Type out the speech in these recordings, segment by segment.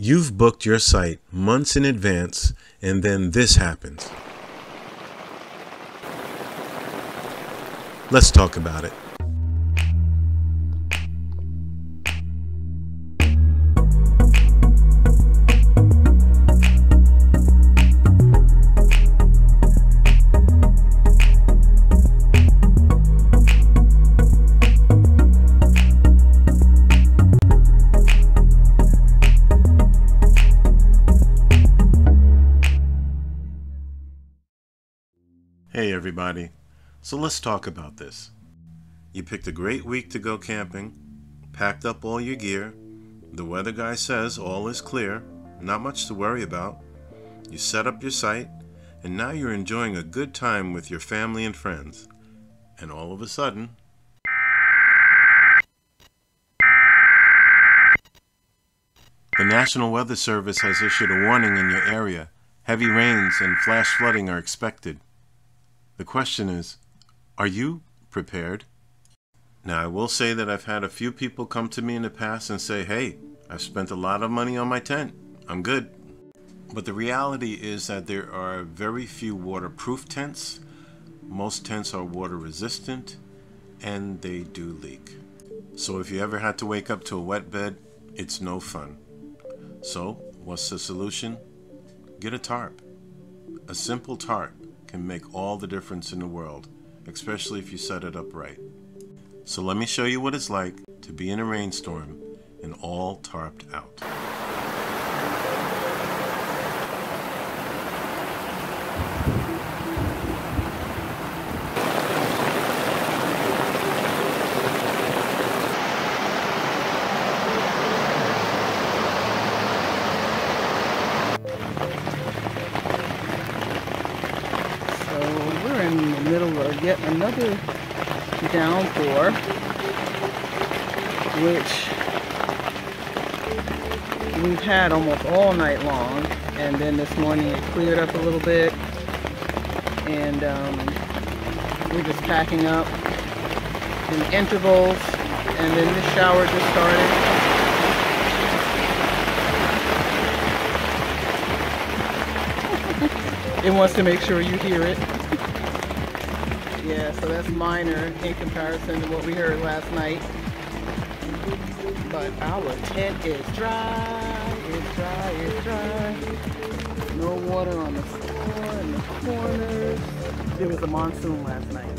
You've booked your site months in advance, and then this happens. Let's talk about it. Hey everybody, so let's talk about this. You picked a great week to go camping, packed up all your gear, the weather guy says all is clear, not much to worry about. You set up your site, and now you're enjoying a good time with your family and friends. And all of a sudden, the National Weather Service has issued a warning in your area. Heavy rains and flash flooding are expected. The question is, are you prepared? Now, I will say that I've had a few people come to me in the past and say, hey, I've spent a lot of money on my tent. I'm good. But the reality is that there are very few waterproof tents. Most tents are water resistant and they do leak. So if you ever had to wake up to a wet bed, it's no fun. So, what's the solution? Get a tarp. A simple tarp can make all the difference in the world, especially if you set it up right. So let me show you what it's like to be in a rainstorm and all tarped out. So we're in the middle of yet another downpour, which we've had almost all night long. And then this morning it cleared up a little bit. And um, we're just packing up in intervals. And then the shower just started. It wants to make sure you hear it. Yeah, so that's minor in comparison to what we heard last night. But our tent is dry, it's dry, it's dry. No water on the floor, in the corners. There was a monsoon last night.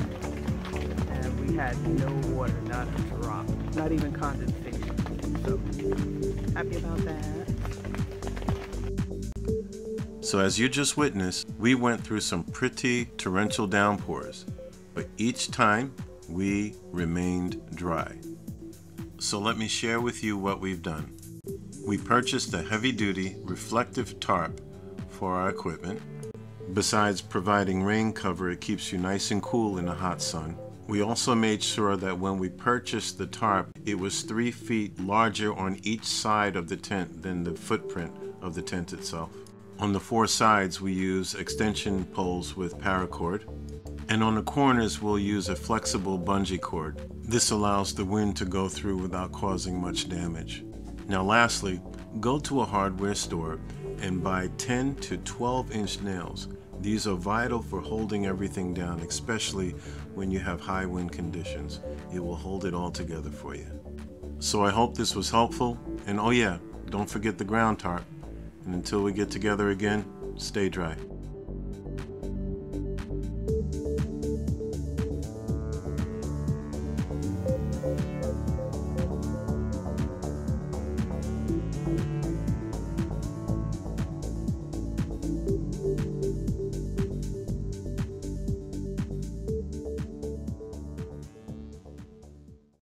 And we had no water, not a drop. Not even condensation. So happy about that. So as you just witnessed, we went through some pretty torrential downpours, but each time we remained dry. So let me share with you what we've done. We purchased a heavy-duty reflective tarp for our equipment. Besides providing rain cover, it keeps you nice and cool in the hot sun. We also made sure that when we purchased the tarp, it was three feet larger on each side of the tent than the footprint of the tent itself. On the four sides, we use extension poles with paracord. And on the corners, we'll use a flexible bungee cord. This allows the wind to go through without causing much damage. Now lastly, go to a hardware store and buy 10 to 12 inch nails. These are vital for holding everything down, especially when you have high wind conditions. It will hold it all together for you. So I hope this was helpful. And oh yeah, don't forget the ground tarp. And until we get together again, stay dry.